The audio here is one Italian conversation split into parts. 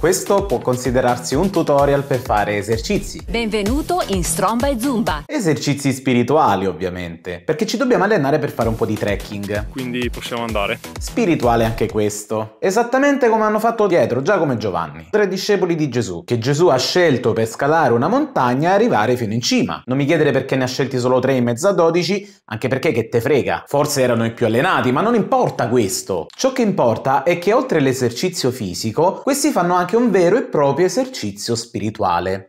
Questo può considerarsi un tutorial per fare esercizi. Benvenuto in Stromba e Zumba. Esercizi spirituali, ovviamente, perché ci dobbiamo allenare per fare un po' di trekking. Quindi possiamo andare. Spirituale anche questo. Esattamente come hanno fatto dietro Giacomo e Giovanni, tre discepoli di Gesù, che Gesù ha scelto per scalare una montagna e arrivare fino in cima. Non mi chiedere perché ne ha scelti solo tre in mezzo a 12, anche perché che te frega. Forse erano i più allenati, ma non importa questo. Ciò che importa è che oltre l'esercizio fisico, questi fanno anche un vero e proprio esercizio spirituale.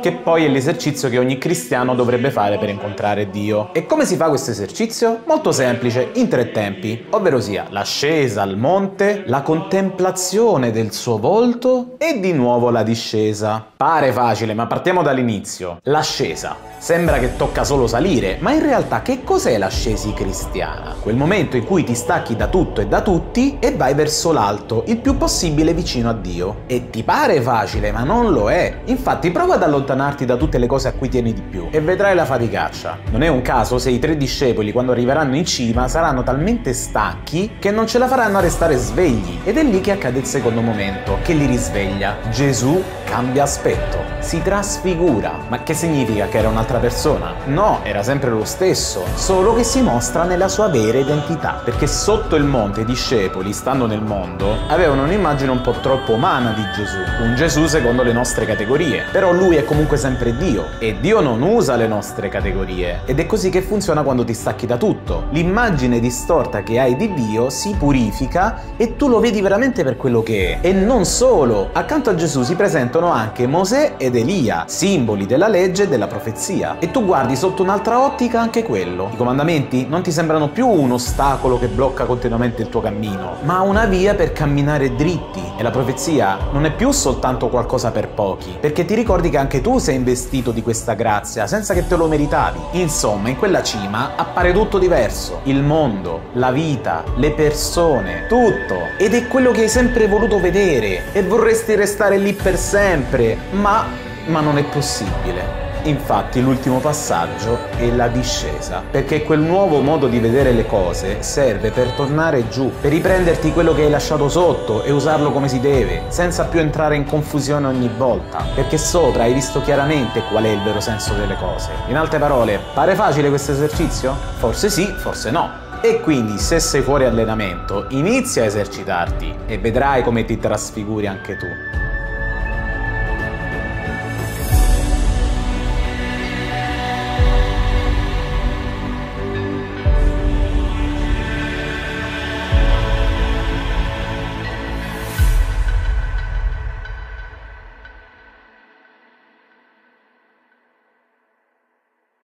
Che poi è l'esercizio che ogni cristiano dovrebbe fare per incontrare Dio. E come si fa questo esercizio? Molto semplice, in tre tempi, ovvero sia l'ascesa al monte, la contemplazione del suo volto e di nuovo la discesa. Pare facile, ma partiamo dall'inizio. L'ascesa. Sembra che tocca solo salire, ma in realtà che cos'è l'ascesi cristiana? Quel momento in cui ti stacchi da tutto e da tutti e vai verso l'alto, il più possibile vicino a Dio. E ti pare facile, ma non lo è. Infatti prova ad allontanarti da tutte le cose a cui tieni di più e vedrai la faticaccia. Non è un caso se i tre discepoli quando arriveranno in cima saranno talmente stanchi che non ce la faranno a restare svegli. Ed è lì che accade il secondo momento, che li risveglia. Gesù cambia aspetto, si trasfigura. Ma che significa che era un'altra persona? No, era sempre lo stesso, solo che si mostra nella sua vera identità. Perché sotto il monte i discepoli, stando nel mondo, avevano un'immagine un po' troppo umana di Gesù, un Gesù secondo le nostre categorie. Però lui è comunque sempre Dio e Dio non usa le nostre categorie. Ed è così che funziona quando ti stacchi da tutto. L'immagine distorta che hai di Dio si purifica e tu lo vedi veramente per quello che è. E non solo, accanto a Gesù si presentano anche Mosè ed Elia, simboli della legge e della profezia. E tu guardi sotto un'altra ottica anche quello. I comandamenti non ti sembrano più un ostacolo che blocca continuamente il tuo cammino, ma una via per camminare dritti. E la profezia non è più soltanto qualcosa per pochi, perché ti ricordi che anche tu sei investito di questa grazia senza che te lo meritavi. Insomma, in quella cima appare tutto diverso. Il mondo, la vita, le persone, tutto. Ed è quello che hai sempre voluto vedere e vorresti restare lì per sempre, ma, ma non è possibile. Infatti l'ultimo passaggio è la discesa, perché quel nuovo modo di vedere le cose serve per tornare giù, per riprenderti quello che hai lasciato sotto e usarlo come si deve, senza più entrare in confusione ogni volta, perché sopra hai visto chiaramente qual è il vero senso delle cose. In altre parole, pare facile questo esercizio? Forse sì, forse no. E quindi se sei fuori allenamento, inizia a esercitarti e vedrai come ti trasfiguri anche tu.